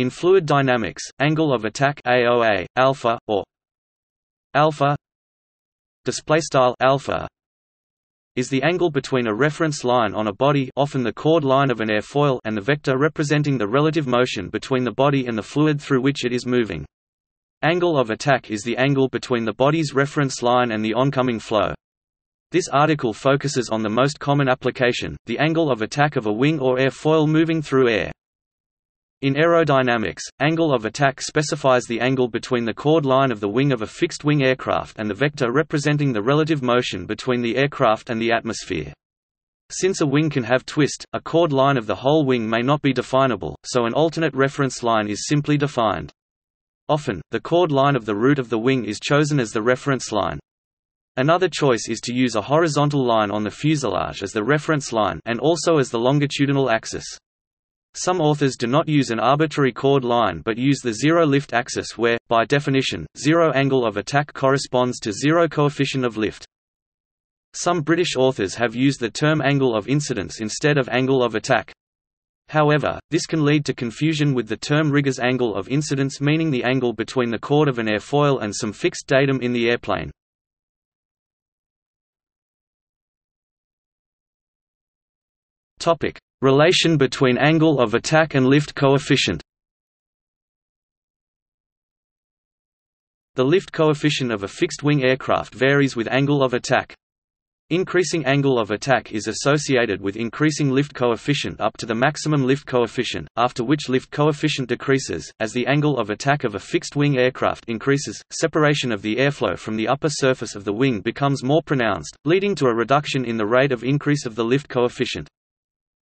In fluid dynamics, angle of attack AOA, alpha, or alpha display style alpha is the angle between a reference line on a body often the chord line of an airfoil and the vector representing the relative motion between the body and the fluid through which it is moving. Angle of attack is the angle between the body's reference line and the oncoming flow. This article focuses on the most common application, the angle of attack of a wing or airfoil moving through air. In aerodynamics, angle of attack specifies the angle between the chord line of the wing of a fixed-wing aircraft and the vector representing the relative motion between the aircraft and the atmosphere. Since a wing can have twist, a chord line of the whole wing may not be definable, so an alternate reference line is simply defined. Often, the chord line of the root of the wing is chosen as the reference line. Another choice is to use a horizontal line on the fuselage as the reference line and also as the longitudinal axis. Some authors do not use an arbitrary chord line but use the zero lift axis where, by definition, zero angle of attack corresponds to zero coefficient of lift. Some British authors have used the term angle of incidence instead of angle of attack. However, this can lead to confusion with the term rigger's angle of incidence meaning the angle between the chord of an airfoil and some fixed datum in the airplane. Relation between angle of attack and lift coefficient. The lift coefficient of a fixed-wing aircraft varies with angle of attack. Increasing angle of attack is associated with increasing lift coefficient up to the maximum lift coefficient, after which lift coefficient decreases. As the angle of attack of a fixed-wing aircraft increases, separation of the airflow from the upper surface of the wing becomes more pronounced, leading to a reduction in the rate of increase of the lift coefficient.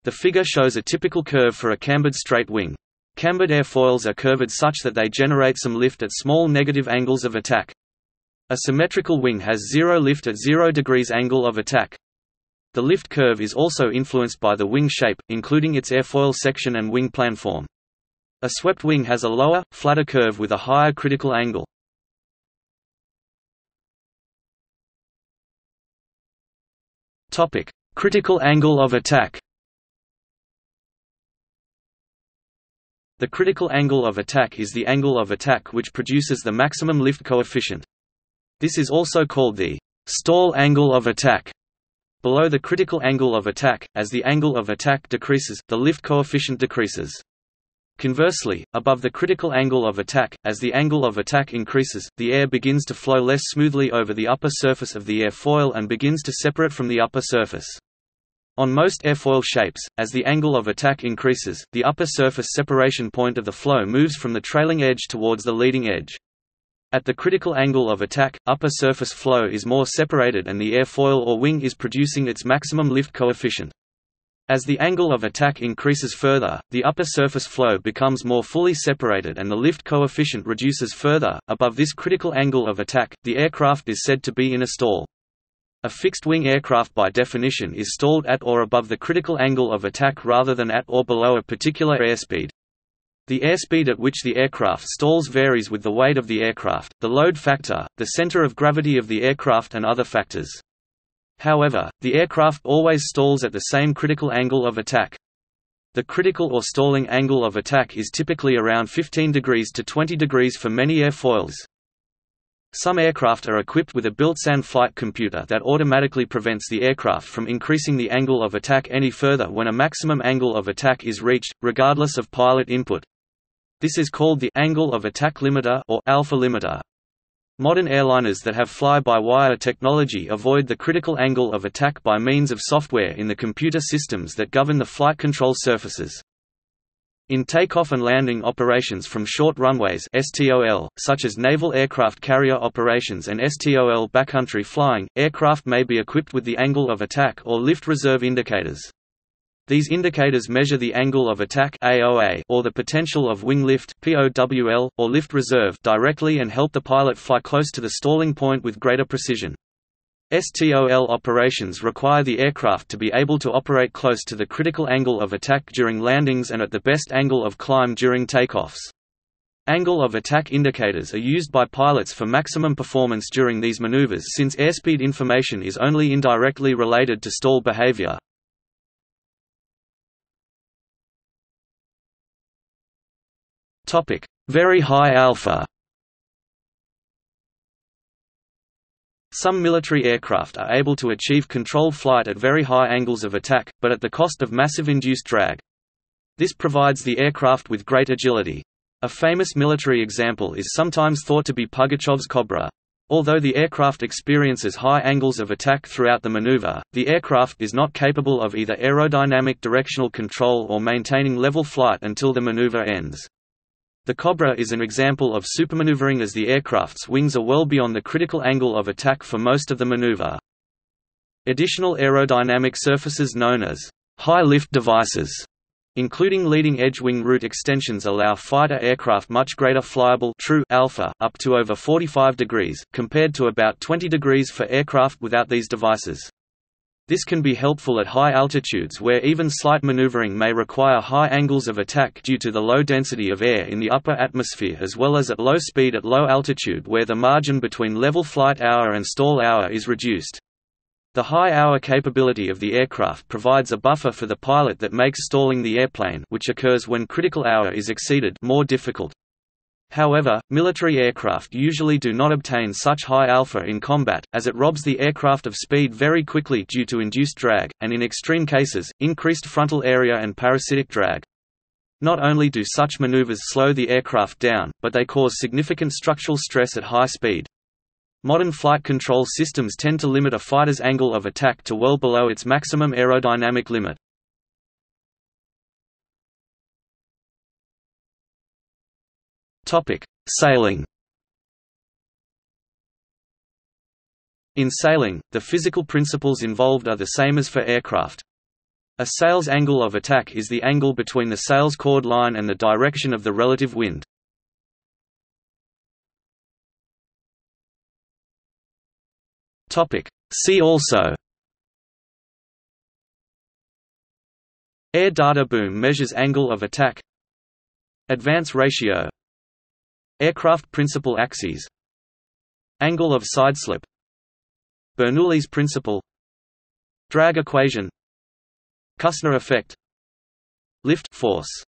The figure shows a typical curve for a cambered straight wing. Cambered airfoils are curved such that they generate some lift at small negative angles of attack. A symmetrical wing has zero lift at 0 degrees angle of attack. The lift curve is also influenced by the wing shape, including its airfoil section and wing planform. A swept wing has a lower, flatter curve with a higher critical angle. Critical angle of attack The critical angle of attack is the angle of attack which produces the maximum lift coefficient. This is also called the stall angle of attack. Below the critical angle of attack, as the angle of attack decreases, the lift coefficient decreases. Conversely, above the critical angle of attack, as the angle of attack increases, the air begins to flow less smoothly over the upper surface of the airfoil and begins to separate from the upper surface. On most airfoil shapes, as the angle of attack increases, the upper surface separation point of the flow moves from the trailing edge towards the leading edge. At the critical angle of attack, upper surface flow is more separated and the airfoil or wing is producing its maximum lift coefficient. As the angle of attack increases further, the upper surface flow becomes more fully separated and the lift coefficient reduces further. Above this critical angle of attack, the aircraft is said to be in a stall. A fixed-wing aircraft by definition is stalled at or above the critical angle of attack rather than at or below a particular airspeed. The airspeed at which the aircraft stalls varies with the weight of the aircraft, the load factor, the center of gravity of the aircraft and other factors. However, the aircraft always stalls at the same critical angle of attack. The critical or stalling angle of attack is typically around 15 degrees to 20 degrees for many airfoils. Some aircraft are equipped with a built-in flight computer that automatically prevents the aircraft from increasing the angle of attack any further when a maximum angle of attack is reached, regardless of pilot input. This is called the angle of attack limiter or alpha limiter. Modern airliners that have fly-by-wire technology avoid the critical angle of attack by means of software in the computer systems that govern the flight control surfaces. In takeoff and landing operations from short runways STOL, such as naval aircraft carrier operations and STOL backcountry flying, aircraft may be equipped with the angle of attack or lift reserve indicators. These indicators measure the angle of attack AOA or the potential of wing lift POWL, or lift reserve directly and help the pilot fly close to the stalling point with greater precision. STOL operations require the aircraft to be able to operate close to the critical angle of attack during landings and at the best angle of climb during takeoffs. Angle of attack indicators are used by pilots for maximum performance during these maneuvers since airspeed information is only indirectly related to stall behavior. Very high alpha. Some military aircraft are able to achieve controlled flight at very high angles of attack, but at the cost of massive induced drag. This provides the aircraft with great agility. A famous military example is sometimes thought to be Pugachev's Cobra. Although the aircraft experiences high angles of attack throughout the maneuver, the aircraft is not capable of either aerodynamic directional control or maintaining level flight until the maneuver ends. The Cobra is an example of supermaneuvering as the aircraft's wings are well beyond the critical angle of attack for most of the maneuver. Additional aerodynamic surfaces known as high lift devices including leading-edge wing root extensions allow fighter aircraft much greater flyable true alpha up to over 45 degrees, compared to about 20 degrees for aircraft without these devices. This can be helpful at high altitudes where even slight maneuvering may require high angles of attack due to the low density of air in the upper atmosphere as well as at low speed at low altitude where the margin between level flight AoA and stall AoA is reduced. The high AoA capability of the aircraft provides a buffer for the pilot that makes stalling the airplane which occurs when critical AoA is exceeded more difficult. However, military aircraft usually do not obtain such high alpha in combat, as it robs the aircraft of speed very quickly due to induced drag, and in extreme cases, increased frontal area and parasitic drag. Not only do such maneuvers slow the aircraft down, but they cause significant structural stress at high speed. Modern flight control systems tend to limit a fighter's angle of attack to well below its maximum aerodynamic limit. Topic: Sailing. In sailing, the physical principles involved are the same as for aircraft. A sail's angle of attack is the angle between the sail's chord line and the direction of the relative wind. Topic: See also Air data boom measures angle of attack Advance ratio Aircraft principal axes Angle of sideslip Bernoulli's principle Drag equation Küssner effect Lift force